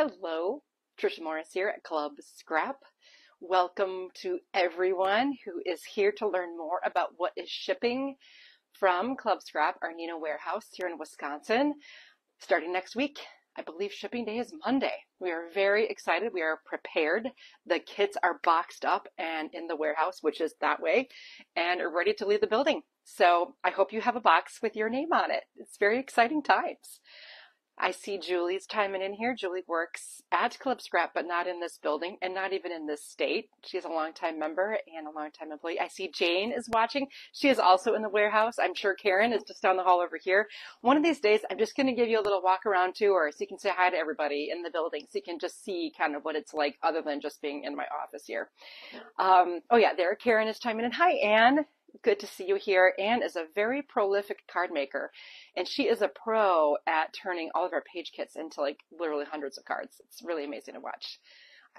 Hello, Tricia Morris here at Club Scrap. Welcome to everyone who is here to learn more about what is shipping from Club Scrap, our Neenah warehouse here in Wisconsin, starting next week. I believe shipping day is Monday. We are very excited. We are prepared. The kits are boxed up and in the warehouse, which is that way, and are ready to leave the building. So I hope you have a box with your name on it. It's very exciting times. I see Julie's chiming in here. Julie works at Club Scrap, but not in this building and not even in this state. She's a longtime member and a longtime employee. I see Jane is watching. She is also in the warehouse. I'm sure Karen is just down the hall over here. One of these days, I'm just going to give you a little walk around tour so you can say hi to everybody in the building so you can just see kind of what it's like other than just being in my office here. Um, oh yeah, there Karen is chiming in. Hi, Anne good to see you here. Anne is a very prolific card maker, and she is a pro at turning all of our page kits into like literally hundreds of cards. It's really amazing to watch.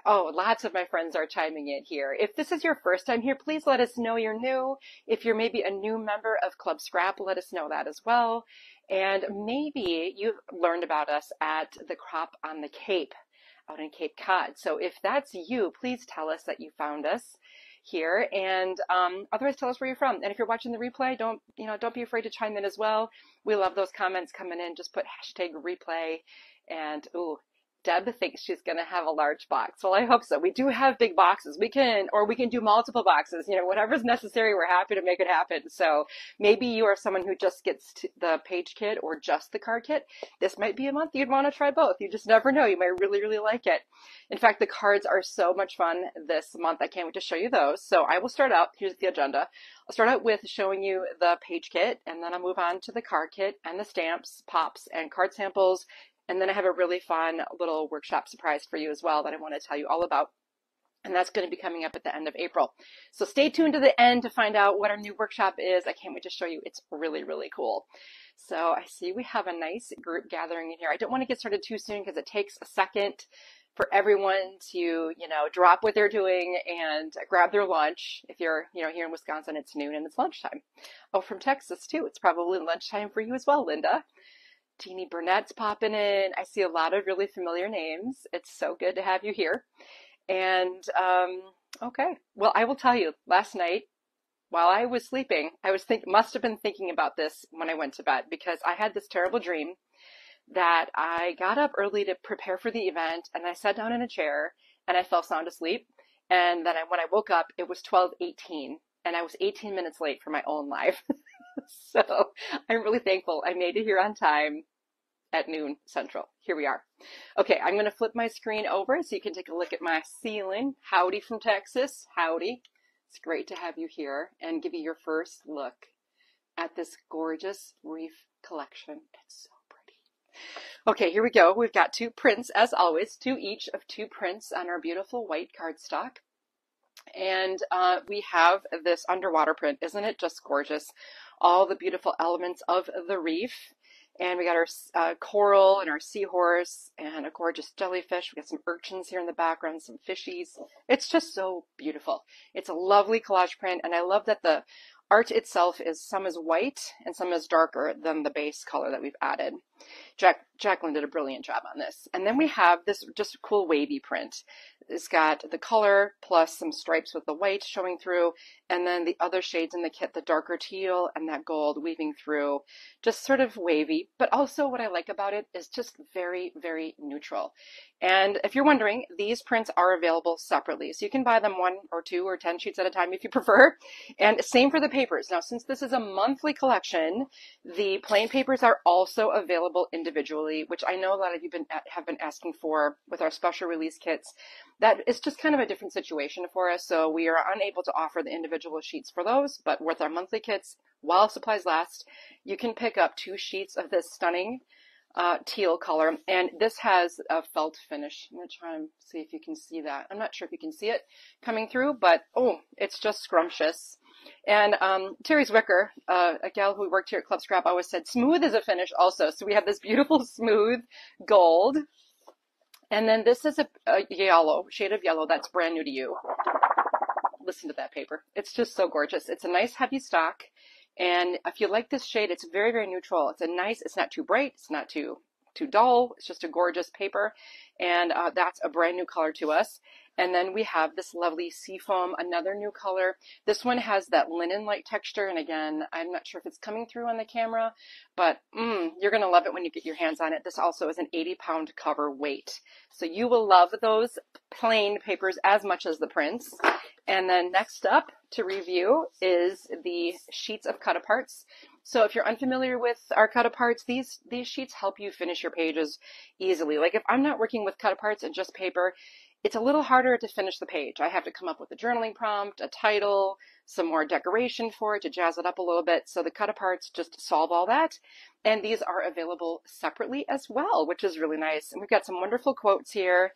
Oh, lots of my friends are chiming in here. If this is your first time here, please let us know you're new. If you're maybe a new member of Club Scrap, let us know that as well. And maybe you've learned about us at the Crop on the Cape out in Cape Cod. So if that's you, please tell us that you found us here. And um, otherwise, tell us where you're from. And if you're watching the replay, don't you know don't be afraid to chime in as well. We love those comments coming in. Just put hashtag replay. And ooh, Deb thinks she's going to have a large box. Well, I hope so. We do have big boxes. We can, or we can do multiple boxes. You know, whatever's necessary, we're happy to make it happen. So maybe you are someone who just gets the page kit or just the card kit. This might be a month you'd want to try both. You just never know. You might really, really like it. In fact, the cards are so much fun this month. I can't wait to show you those. So I will start out. Here's the agenda. I'll start out with showing you the page kit and then I'll move on to the card kit and the stamps, pops, and card samples and then I have a really fun little workshop surprise for you as well that I want to tell you all about. And that's going to be coming up at the end of April. So stay tuned to the end to find out what our new workshop is. I can't wait to show you. It's really, really cool. So I see we have a nice group gathering in here. I don't want to get started too soon because it takes a second for everyone to, you know, drop what they're doing and grab their lunch. If you're, you know, here in Wisconsin, it's noon and it's lunchtime. Oh, from Texas too. It's probably lunchtime for you as well, Linda. Jeannie Burnett's popping in. I see a lot of really familiar names. It's so good to have you here. And um, okay, well, I will tell you. Last night, while I was sleeping, I was think must have been thinking about this when I went to bed because I had this terrible dream that I got up early to prepare for the event and I sat down in a chair and I fell sound asleep. And then I, when I woke up, it was 12:18 and I was 18 minutes late for my own life. so I'm really thankful I made it here on time at noon central. Here we are. Okay, I'm going to flip my screen over so you can take a look at my ceiling. Howdy from Texas. Howdy. It's great to have you here and give you your first look at this gorgeous reef collection. It's so pretty. Okay, here we go. We've got two prints, as always, two each of two prints on our beautiful white cardstock. And uh, we have this underwater print. Isn't it just gorgeous? All the beautiful elements of the reef. And we got our uh, coral and our seahorse and a gorgeous jellyfish. We got some urchins here in the background, some fishies. It's just so beautiful. It's a lovely collage print. And I love that the art itself is some is white and some is darker than the base color that we've added. Jack, Jacqueline did a brilliant job on this. And then we mm-hmm. have this just cool wavy print. It's got the color plus some stripes with the white showing through, and then the other shades in the kit, the darker teal and that gold weaving through, just sort of wavy. But also what I like about it is just very, very neutral. And if you're wondering, these prints are available separately. So you can buy them one or two or 10 sheets at a time if you prefer. And same for the papers. Now, since this is a monthly collection, the plain papers are also available individually, which I know a lot of you been, have been asking for with our special release kits. That is just kind of a different situation for us. So we are unable to offer the individual sheets for those, but with our monthly kits, while supplies last, you can pick up two sheets of this stunning uh, teal color. And this has a felt finish. I'm going to try and see if you can see that. I'm not sure if you can see it coming through, but oh, it's just scrumptious. And um, Terry Zwicker, uh, a gal who worked here at Club Scrap, always said smooth is a finish also. So we have this beautiful smooth gold. And then this is a, a yellow, shade of yellow that's brand new to you. Listen to that paper. It's just so gorgeous. It's a nice heavy stock. And if you like this shade, it's very, very neutral. It's a nice, it's not too bright, it's not too too dull. It's just a gorgeous paper. And uh, that's a brand new color to us. And then we have this lovely seafoam, another new color. This one has that linen-like texture. And again, I'm not sure if it's coming through on the camera, but mm, you're going to love it when you get your hands on it. This also is an 80 pound cover weight. So you will love those plain papers as much as the prints. And then next up to review is the sheets of cut aparts. So if you're unfamiliar with our cut aparts, these, these sheets help you finish your pages easily. Like if I'm not working with cut aparts and just paper, it's a little harder to finish the page. I have to come up with a journaling prompt, a title, some more decoration for it to jazz it up a little bit. So the cut aparts just solve all that. And these are available separately as well, which is really nice. And we've got some wonderful quotes here.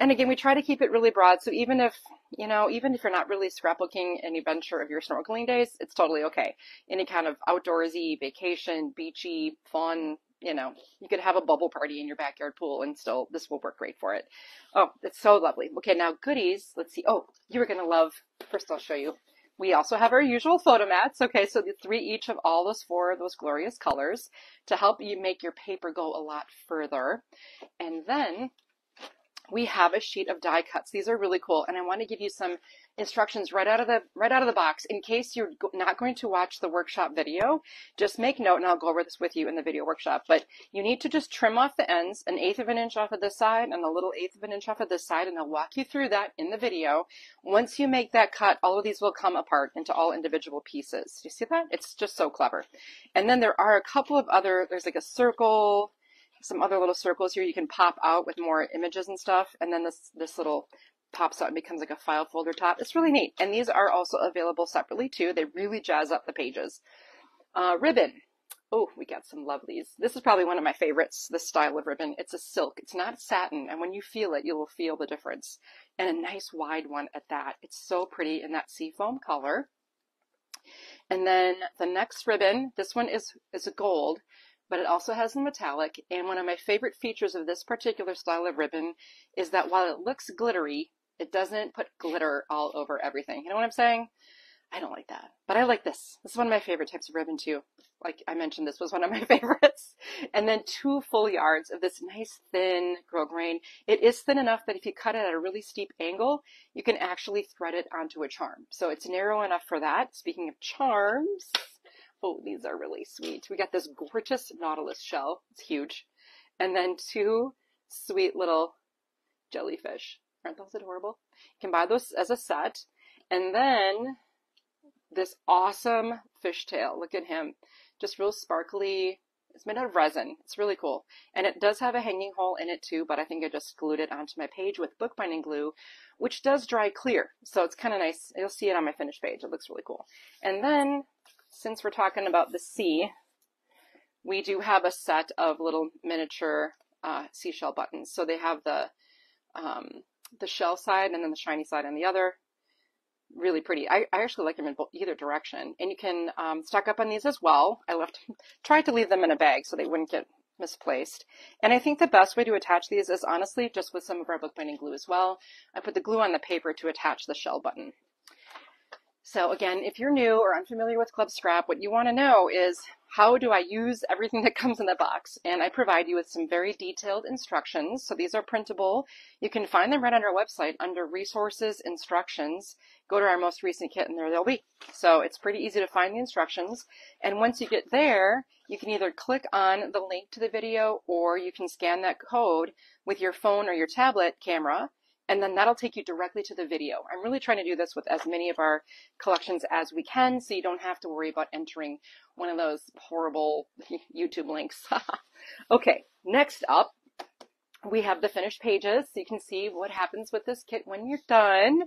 And again, we try to keep it really broad. So even if, you know, even if you're not really scrapbooking any venture of your snorkeling days, it's totally okay. Any kind of outdoorsy, vacation, beachy, fun, you know, you could have a bubble party in your backyard pool and still this will work great for it. Oh, it's so lovely. Okay, now goodies. Let's see. Oh, you are going to love, first I'll show you. We also have our usual photo mats. Okay, so the three each of all those four of those glorious colors to help you make your paper go a lot further. And then we have a sheet of die cuts. These are really cool. And I want to give you some instructions right out of the, right out of the box. In case you're not going to watch the workshop video, just make note and I'll go over this with you in the video workshop, but you need to just trim off the ends, an eighth of an inch off of this side and a little eighth of an inch off of this side. And I'll walk you through that in the video. Once you make that cut, all of these will come apart into all individual pieces. You see that? It's just so clever. And then there are a couple of other, there's like a circle, some other little circles here you can pop out with more images and stuff. And then this, this little pops out and becomes like a file folder top. It's really neat. And these are also available separately too. They really jazz up the pages. Uh, ribbon. Oh, we got some lovelies. This is probably one of my favorites, this style of ribbon. It's a silk. It's not satin. And when you feel it, you will feel the difference. And a nice wide one at that. It's so pretty in that seafoam color. And then the next ribbon, this one is, is a gold but it also has the metallic. And one of my favorite features of this particular style of ribbon is that while it looks glittery, it doesn't put glitter all over everything. You know what I'm saying? I don't like that, but I like this. This is one of my favorite types of ribbon too. Like I mentioned, this was one of my favorites. And then two full yards of this nice thin grosgrain. It is thin enough that if you cut it at a really steep angle, you can actually thread it onto a charm. So it's narrow enough for that. Speaking of charms, Oh, these are really sweet. We got this gorgeous nautilus shell. It's huge. And then two sweet little jellyfish. Aren't those adorable? You can buy those as a set. And then this awesome fishtail. Look at him. Just real sparkly. It's made out of resin. It's really cool. And it does have a hanging hole in it too, but I think I just glued it onto my page with bookbinding glue, which does dry clear. So it's kind of nice. You'll see it on my finished page. It looks really cool. And then since we're talking about the sea, we do have a set of little miniature uh, seashell buttons. So they have the um, the shell side and then the shiny side on the other. Really pretty. I, I actually like them in both, either direction. And you can um, stock up on these as well. I left tried to leave them in a bag so they wouldn't get misplaced. And I think the best way to attach these is honestly just with some of our bookbinding glue as well. I put the glue on the paper to attach the shell button. So again, if you're new or unfamiliar with Club Scrap, what you want to know is how do I use everything that comes in the box? And I provide you with some very detailed instructions. So these are printable. You can find them right on our website under resources, instructions. Go to our most recent kit and there they'll be. So it's pretty easy to find the instructions. And once you get there, you can either click on the link to the video or you can scan that code with your phone or your tablet camera and then that'll take you directly to the video. I'm really trying to do this with as many of our collections as we can so you don't have to worry about entering one of those horrible YouTube links. okay, next up, we have the finished pages so you can see what happens with this kit when you're done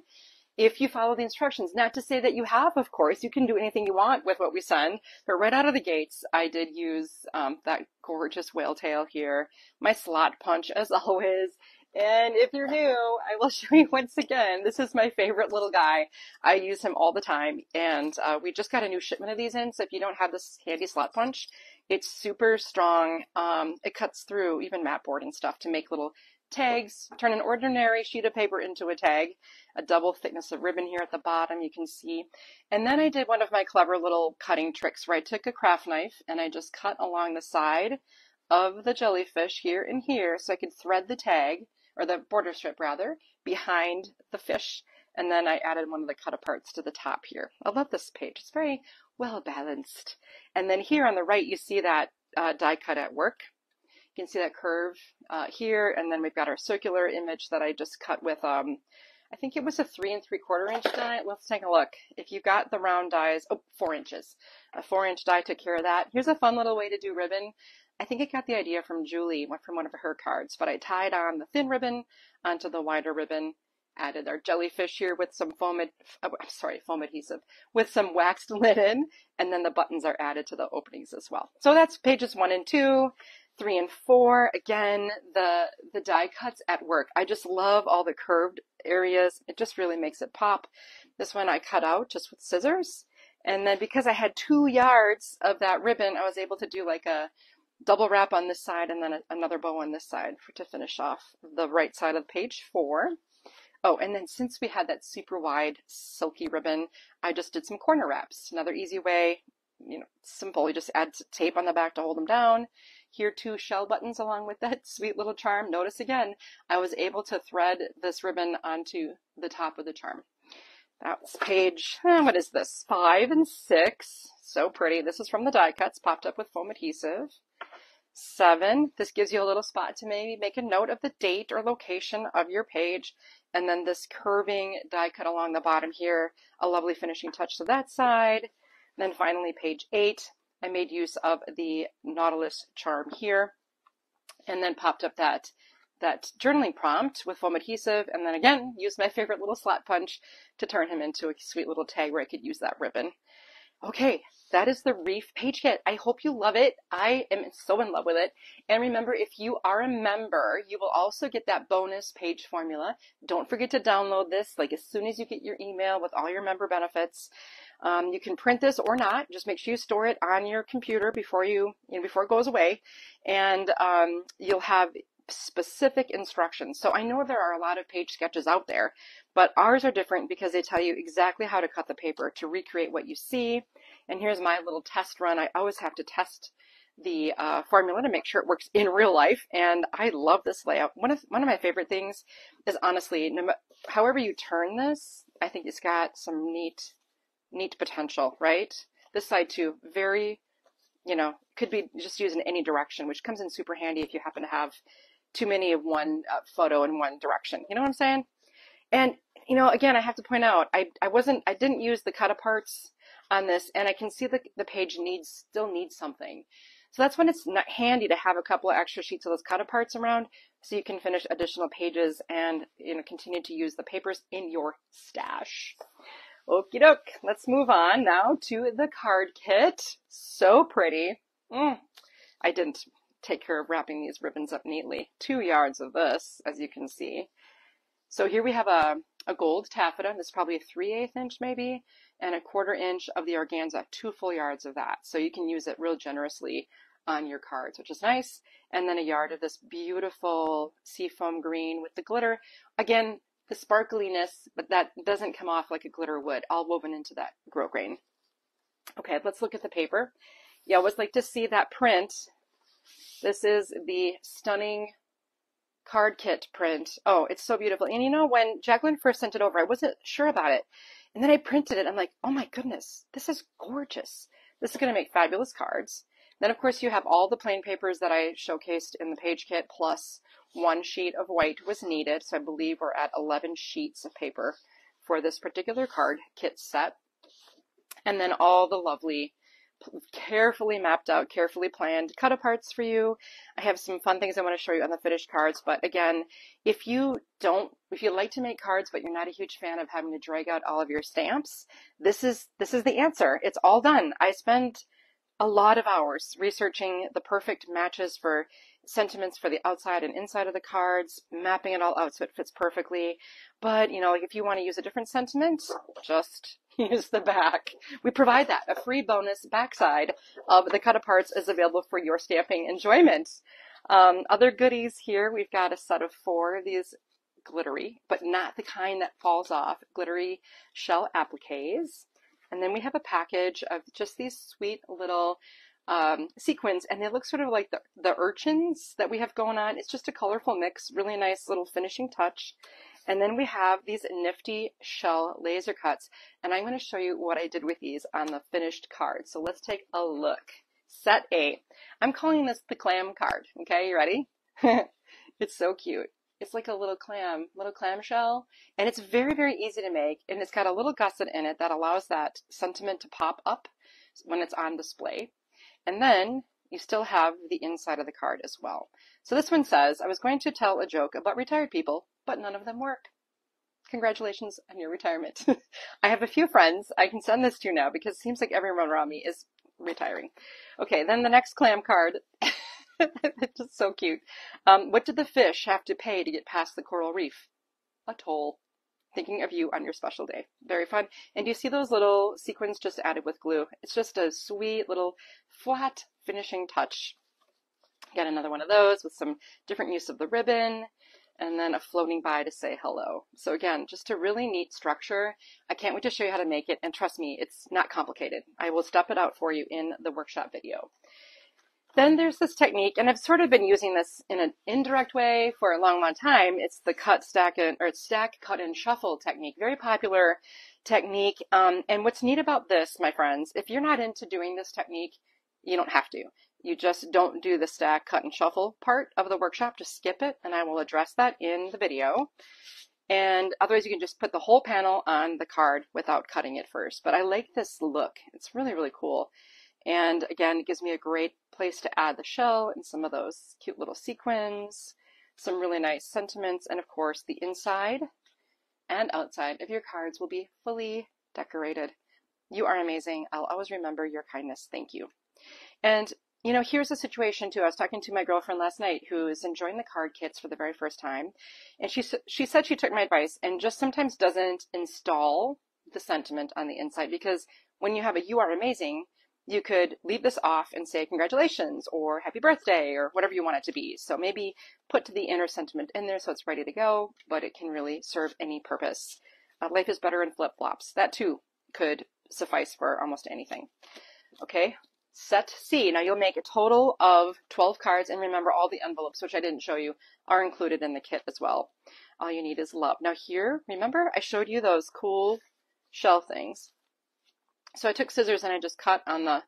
if you follow the instructions. Not to say that you have, of course, you can do anything you want with what we send, but right out of the gates, I did use um, that gorgeous whale tail here, my slot punch as always, and if you're new, I will show you once again. This is my favorite little guy. I use him all the time. And uh, we just got a new shipment of these in. So if you don't have this handy slot punch, it's super strong. Um, it cuts through even mat board and stuff to make little tags, turn an ordinary sheet of paper into a tag, a double thickness of ribbon here at the bottom you can see. And then I did one of my clever little cutting tricks where I took a craft knife and I just cut along the side of the jellyfish here and here so I could thread the tag, or the border strip rather, behind the fish. And then I added one of the cut aparts to the top here. I love this page. It's very well balanced. And then here on the right, you see that uh, die cut at work. You can see that curve uh, here. And then we've got our circular image that I just cut with, um, I think it was a three and three quarter inch die. Let's take a look. If you've got the round dies, oh, four inches. A four inch die took care of that. Here's a fun little way to do ribbon. I think I got the idea from Julie uh, from one of her cards, but I tied on the thin ribbon onto the wider ribbon, added our jellyfish here with some foam, ad, oh, sorry, foam adhesive, with some waxed linen, and then the buttons are added to the openings as well. So that's pages one and two, three and four. Again, the, the die cuts at work. I just love all the curved areas. It just really makes it pop. This one I cut out just with scissors. And then because I had two yards of that ribbon, I was able to do like a double wrap on this side and then a, another bow on this side for, to finish off the right side of page four. Oh, and then since we had that super wide silky ribbon, I just did some corner wraps. Another easy way, you know, simple. You just add tape on the back to hold them down. Here two shell buttons along with that sweet little charm. Notice again, I was able to thread this ribbon onto the top of the charm. That's page, eh, what is this? Five and six. So pretty. This is from the die cuts, popped up with foam adhesive. Seven, this gives you a little spot to maybe make a note of the date or location of your page. And then this curving die cut along the bottom here, a lovely finishing touch to that side. And then finally, page eight, I made use of the Nautilus charm here and then popped up that that journaling prompt with foam adhesive and then again used my favorite little slot punch to turn him into a sweet little tag where I could use that ribbon. Okay, that is the Reef page kit. I hope you love it. I am so in love with it. And remember, if you are a member, you will also get that bonus page formula. Don't forget to download this like as soon as you get your email with all your member benefits. Um, you can print this or not. Just make sure you store it on your computer before you, you know, before it goes away. And um, you'll have specific instructions. So I know there are a lot of page sketches out there, but ours are different because they tell you exactly how to cut the paper to recreate what you see. And here's my little test run. I always have to test the uh, formula to make sure it works in real life. And I love this layout. One of, one of my favorite things is honestly, no, however you turn this, I think it's got some neat, neat potential, right? This side too, very, you know, could be just used in any direction, which comes in super handy if you happen to have too many of one uh, photo in one direction. You know what I'm saying? And you know, again, I have to point out, I I wasn't, I didn't use the cut aparts on this, and I can see that the page needs still needs something. So that's when it's not handy to have a couple of extra sheets of those cut aparts around, so you can finish additional pages and you know continue to use the papers in your stash. Okie doke. Let's move on now to the card kit. So pretty. Mm. I didn't take care of wrapping these ribbons up neatly. Two yards of this, as you can see. So here we have a, a gold taffeta. This is probably a 3 8 inch maybe, and a quarter inch of the organza, two full yards of that. So you can use it real generously on your cards, which is nice. And then a yard of this beautiful seafoam green with the glitter. Again, the sparkliness, but that doesn't come off like a glitter would, all woven into that grosgrain. Okay, let's look at the paper. You always like to see that print this is the stunning card kit print. Oh, it's so beautiful. And you know, when Jacqueline first sent it over, I wasn't sure about it. And then I printed it. I'm like, oh my goodness, this is gorgeous. This is going to make fabulous cards. Then, of course, you have all the plain papers that I showcased in the page kit, plus one sheet of white was needed. So I believe we're at 11 sheets of paper for this particular card kit set. And then all the lovely carefully mapped out, carefully planned cut aparts for you. I have some fun things I want to show you on the finished cards, but again, if you don't, if you like to make cards, but you're not a huge fan of having to drag out all of your stamps, this is, this is the answer. It's all done. I spent a lot of hours researching the perfect matches for sentiments for the outside and inside of the cards, mapping it all out so it fits perfectly. But, you know, like if you want to use a different sentiment, just use the back. We provide that. A free bonus backside of the cut aparts is available for your stamping enjoyment. Um, other goodies here, we've got a set of four of these glittery, but not the kind that falls off, glittery shell appliques. And then we have a package of just these sweet little um, sequins, and they look sort of like the, the urchins that we have going on. It's just a colorful mix, really nice little finishing touch. And then we have these nifty shell laser cuts, and I'm going to show you what I did with these on the finished card. So let's take a look. Set A. I'm calling this the clam card. Okay, you ready? it's so cute. It's like a little clam, little clam shell, and it's very, very easy to make, and it's got a little gusset in it that allows that sentiment to pop up when it's on display. And then you still have the inside of the card as well. So this one says, I was going to tell a joke about retired people, but none of them work. Congratulations on your retirement. I have a few friends I can send this to you now because it seems like everyone around me is retiring. Okay, then the next clam card. it's just so cute. Um, what did the fish have to pay to get past the coral reef? A toll. Thinking of you on your special day. Very fun. And you see those little sequins just added with glue? It's just a sweet little flat finishing touch. Got another one of those with some different use of the ribbon and then a floating by to say hello. So again, just a really neat structure. I can't wait to show you how to make it. And trust me, it's not complicated. I will step it out for you in the workshop video. Then there's this technique, and I've sort of been using this in an indirect way for a long, long time. It's the cut, stack, and, or stack, cut, and shuffle technique. Very popular technique. Um, and what's neat about this, my friends, if you're not into doing this technique, you don't have to. You just don't do the stack, cut, and shuffle part of the workshop. Just skip it, and I will address that in the video. And otherwise, you can just put the whole panel on the card without cutting it first. But I like this look. It's really, really cool. And again, it gives me a great place to add the shell and some of those cute little sequins, some really nice sentiments, and of course, the inside and outside of your cards will be fully decorated. You are amazing. I'll always remember your kindness. Thank you. And you know, here's a situation too. I was talking to my girlfriend last night who is enjoying the card kits for the very first time, and she she said she took my advice and just sometimes doesn't install the sentiment on the inside because when you have a "You are amazing," you could leave this off and say congratulations or happy birthday or whatever you want it to be. So maybe put the inner sentiment in there so it's ready to go, but it can really serve any purpose. Uh, life is better in flip flops. That too could suffice for almost anything. Okay, set C. Now you'll make a total of 12 cards and remember all the envelopes, which I didn't show you, are included in the kit as well. All you need is love. Now here, remember I showed you those cool shell things. So I took scissors and I just cut on the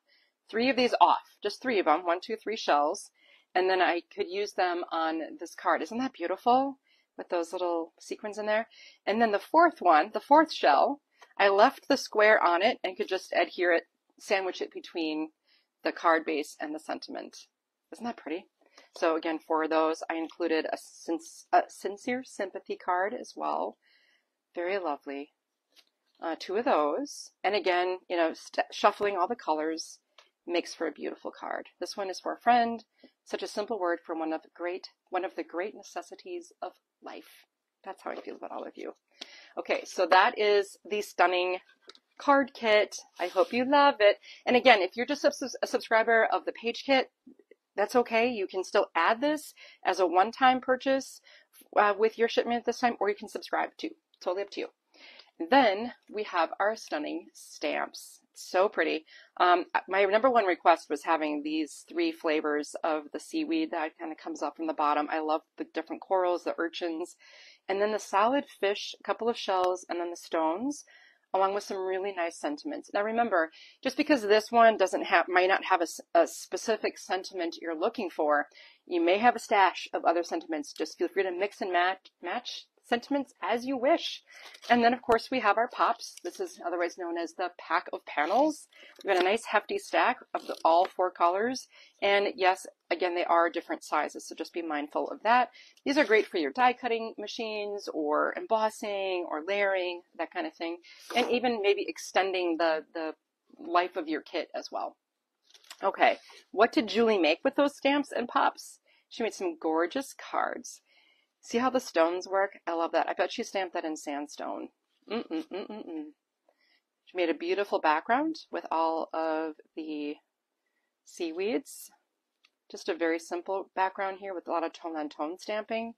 three of these off, just three of them, one, two, three shells, and then I could use them on this card. Isn't that beautiful? With those little sequins in there. And then the fourth one, the fourth shell, I left the square on it and could just adhere it, sandwich it between the card base and the sentiment. Isn't that pretty? So again, for those, I included a, a sincere sympathy card as well. Very lovely. Uh, two of those. And again, you know, shuffling all the colors makes for a beautiful card. This one is for a friend. Such a simple word for one of great, one of the great necessities of life. That's how I feel about all of you. Okay, so that is the stunning card kit. I hope you love it. And again, if you're just a, a subscriber of the page kit, that's okay. You can still add this as a one-time purchase uh, with your shipment this time, or you can subscribe too. Totally up to you. Then we have our stunning stamps. So pretty. Um, my number one request was having these three flavors of the seaweed that kind of comes up from the bottom. I love the different corals, the urchins, and then the solid fish, a couple of shells, and then the stones along with some really nice sentiments. Now remember, just because this one doesn't have, might not have a, a, specific sentiment you're looking for, you may have a stash of other sentiments. Just feel free to mix and match, match sentiments as you wish. And then of course we have our pops. This is otherwise known as the pack of panels. We've got a nice hefty stack of the, all four colors. And yes, again, they are different sizes, so just be mindful of that. These are great for your die cutting machines or embossing or layering, that kind of thing. And even maybe extending the, the life of your kit as well. Okay, what did Julie make with those stamps and pops? She made some gorgeous cards. See how the stones work? I love that. I bet she stamped that in sandstone. Mm-mm-mm-mm-mm. She made a beautiful background with all of the seaweeds. Just a very simple background here with a lot of tone on tone stamping.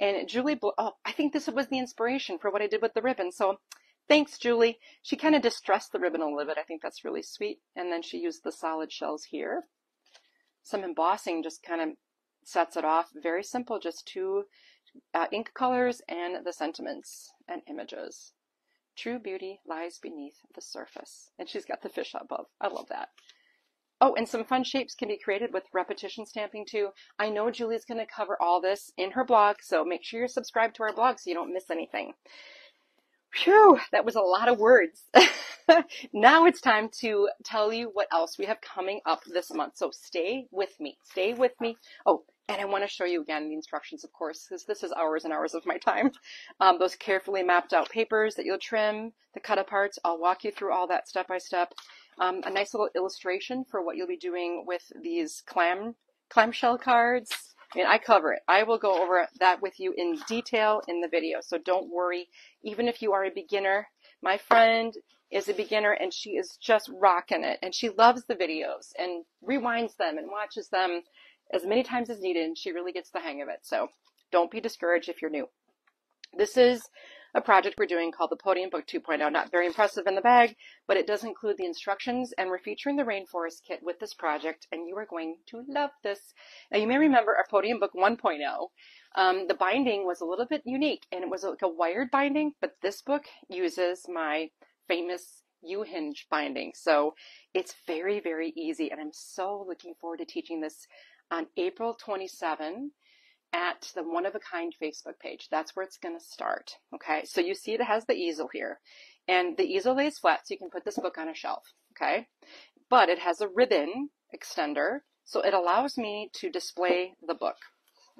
And Julie, oh, I think this was the inspiration for what I did with the ribbon. So thanks, Julie. She kind of distressed the ribbon a little bit. I think that's really sweet. And then she used the solid shells here. some embossing just kind of sets it off. Very simple, just two uh, ink colors and the sentiments and images. True beauty lies beneath the surface. And she's got the fish above. I love that. Oh, and some fun shapes can be created with repetition stamping too. I know Julie's going to cover all this in her blog, so make sure you're subscribed to our blog so you don't miss anything. Phew, that was a lot of words. now it's time to tell you what else we have coming up this month. So stay with me. Stay with me. Oh, and I want to show you again the instructions, of course, because this is hours and hours of my time. Um, those carefully mapped out papers that you'll trim, the cut aparts, I'll walk you through all that step by step. Um, a nice little illustration for what you'll be doing with these clam clamshell cards. I mean, I cover it. I will go over that with you in detail in the video, so don't worry. Even if you are a beginner, my friend is a beginner and she is just rocking it, and she loves the videos and rewinds them and watches them as many times as needed, and she really gets the hang of it. So don't be discouraged if you're new. This is a project we're doing called the Podium Book 2.0. Not very impressive in the bag, but it does include the instructions, and we're featuring the Rainforest Kit with this project, and you are going to love this. Now, you may remember our Podium Book 1.0. Um, the binding was a little bit unique, and it was like a wired binding, but this book uses my famous U-hinge binding. So it's very, very easy, and I'm so looking forward to teaching this on April 27 at the One of a Kind Facebook page. That's where it's going to start. Okay, so you see it has the easel here, and the easel lays flat so you can put this book on a shelf. Okay, but it has a ribbon extender, so it allows me to display the book.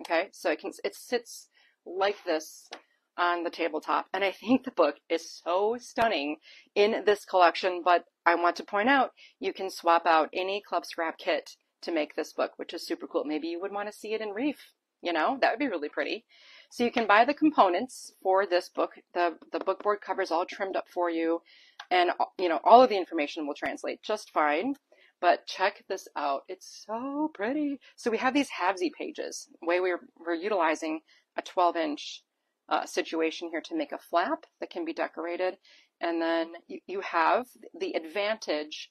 Okay, so it can it sits like this on the tabletop, and I think the book is so stunning in this collection. But I want to point out you can swap out any club scrap kit to make this book, which is super cool. Maybe you would want to see it in Reef, you know, that would be really pretty. So you can buy the components for this book. The, the book board cover is all trimmed up for you and, you know, all of the information will translate just fine. But check this out. It's so pretty. So we have these halvesy pages. The way we're, we're utilizing a 12 inch uh, situation here to make a flap that can be decorated. And then you, you have the advantage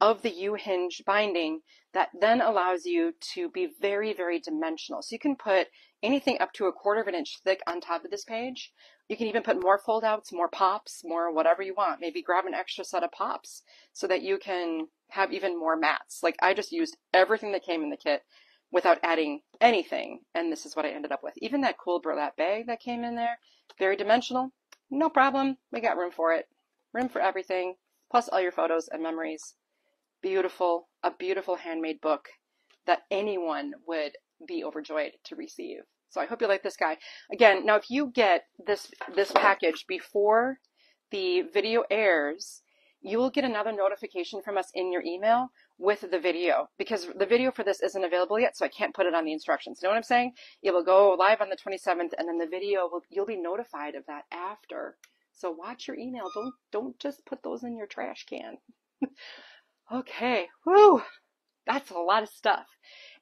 of the U-hinge binding that then allows you to be very, very dimensional. So you can put anything up to a quarter of an inch thick on top of this page. You can even put more foldouts, more pops, more whatever you want. Maybe grab an extra set of pops so that you can have even more mats. Like I just used everything that came in the kit without adding anything. And this is what I ended up with. Even that cool burlap bag that came in there, very dimensional, no problem. We got room for it. Room for everything, plus all your photos and memories beautiful, a beautiful handmade book that anyone would be overjoyed to receive. So I hope you like this guy. Again, now if you get this this package before the video airs, you will get another notification from us in your email with the video because the video for this isn't available yet, so I can't put it on the instructions. You know what I'm saying? It will go live on the 27th, and then the video will you'll be notified of that after. So watch your email. Don't don't just put those in your trash can. Okay, whoo, that's a lot of stuff.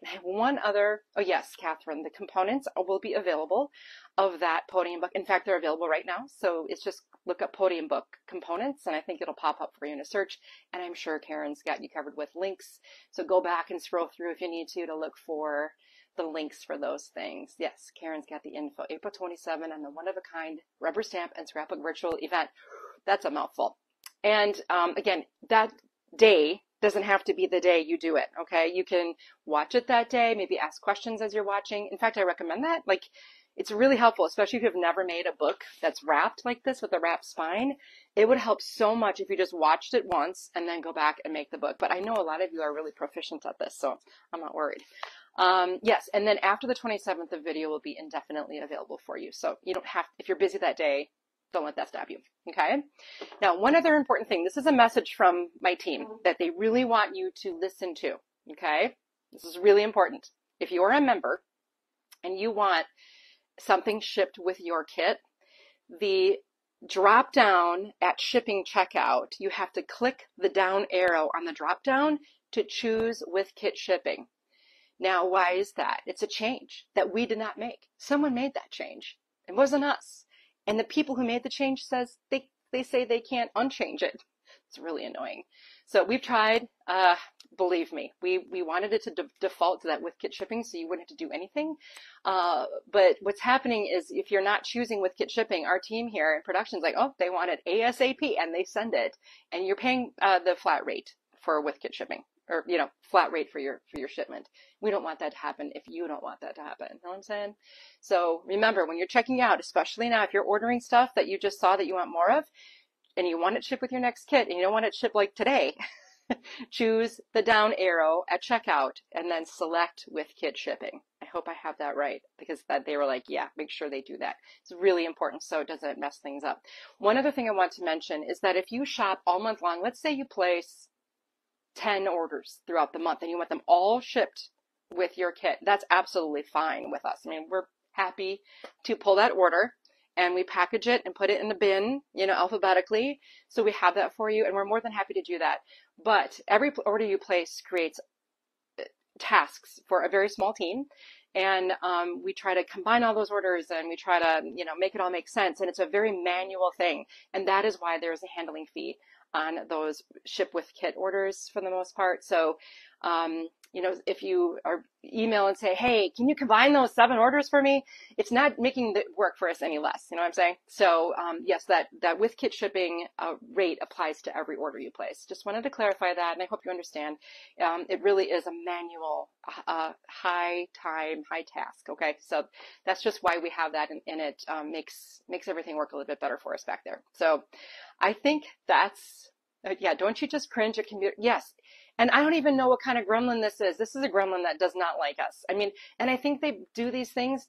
And I have one other, oh yes, Catherine, the components will be available of that podium book. In fact, they're available right now. So it's just look up podium book components and I think it'll pop up for you in a search. And I'm sure Karen's got you covered with links. So go back and scroll through if you need to to look for the links for those things. Yes, Karen's got the info. April 27 and the one of a kind rubber stamp and scrapbook virtual event. That's a mouthful. And um, again, that day doesn't have to be the day you do it. Okay. You can watch it that day, maybe ask questions as you're watching. In fact, I recommend that. Like, it's really helpful, especially if you've never made a book that's wrapped like this with a wrapped spine. It would help so much if you just watched it once and then go back and make the book. But I know a lot of you are really proficient at this, so I'm not worried. Um, yes, and then after the 27th, the video will be indefinitely available for you. So you don't have, if you're busy that day, don't let that stop you. Okay. Now, one other important thing. This is a message from my team that they really want you to listen to. Okay. This is really important. If you're a member and you want something shipped with your kit, the drop down at shipping checkout, you have to click the down arrow on the drop down to choose with kit shipping. Now, why is that? It's a change that we did not make. Someone made that change. It wasn't us. And the people who made the change says they, they say they can't unchange it. It's really annoying. So we've tried, uh, believe me, we, we wanted it to de- default to that with kit shipping so you wouldn't have to do anything. Uh, but what's happening is if you're not choosing with kit shipping, our team here in production is like, oh, they want it ASAP and they send it and you're paying uh, the flat rate for with kit shipping or, you know, flat rate for your, for your shipment. We don't want that to happen if you don't want that to happen. You know what I'm saying? So remember when you're checking out, especially now, if you're ordering stuff that you just saw that you want more of and you want it shipped with your next kit and you don't want it shipped like today, choose the down arrow at checkout and then select with kit shipping. I hope I have that right because that they were like, yeah, make sure they do that. It's really important so it doesn't mess things up. One other thing I want to mention is that if you shop all month long, let's say you place 10 orders throughout the month and you want them all shipped with your kit, that's absolutely fine with us. I mean, we're happy to pull that order and we package it and put it in the bin, you know, alphabetically. So we have that for you and we're more than happy to do that. But every order you place creates uh, tasks for a very small team. And um, we try to combine all those orders and we try to, you know, make it all make sense. And it's a very manual thing. And that is why there's a handling fee on those ship with kit orders for the most part. So, um, you know, if you are email and say, Hey, can you combine those seven orders for me? It's not making the work for us any less. You know what I'm saying? So, um, yes, that, that with kit shipping uh, rate applies to every order you place. Just wanted to clarify that. And I hope you understand. Um, it really is a manual, uh, high time, high task. Okay. So that's just why we have that and, and it um, makes, makes everything work a little bit better for us back there. So I think that's, uh, yeah, don't you just cringe at computer? Yes. And I don't even know what kind of gremlin this is. This is a gremlin that does not like us. I mean, and I think they do these things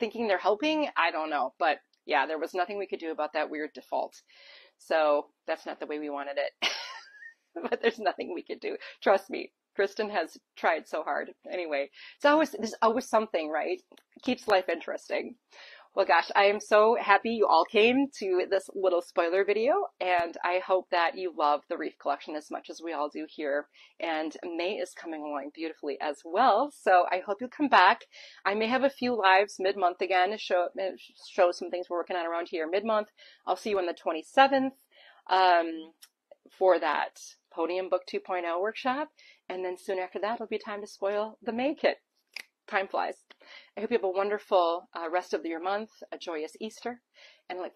thinking they're helping. I don't know. But yeah, there was nothing we could do about that weird default. So that's not the way we wanted it. but there's nothing we could do. Trust me. Kristen has tried so hard. Anyway, it's always, there's always something, right? Keeps life interesting. Well, gosh, I am so happy you all came to this little spoiler video, and I hope that you love the Reef Collection as much as we all do here. And May is coming along beautifully as well, so I hope you'll come back. I may have a few lives mid-month again to show, show some things we're working on around here mid-month. I'll see you on the 27th um, for that Podium Book 2.0 workshop, and then soon after that, it'll be time to spoil the May kit. Time flies. I hope you have a wonderful uh, rest of your month, a joyous Easter, and I look forward